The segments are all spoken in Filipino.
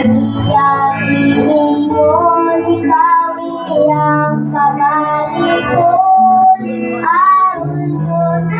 Iyakinig mo, ikaw iyang Ang mundo na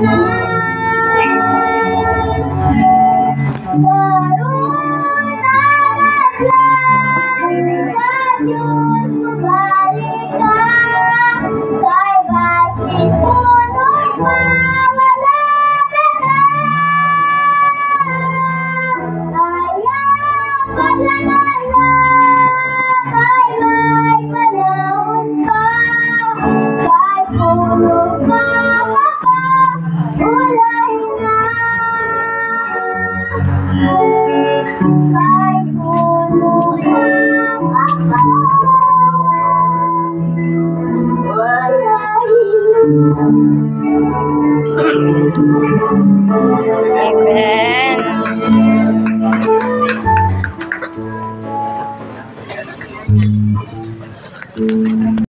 ulay na. Amen.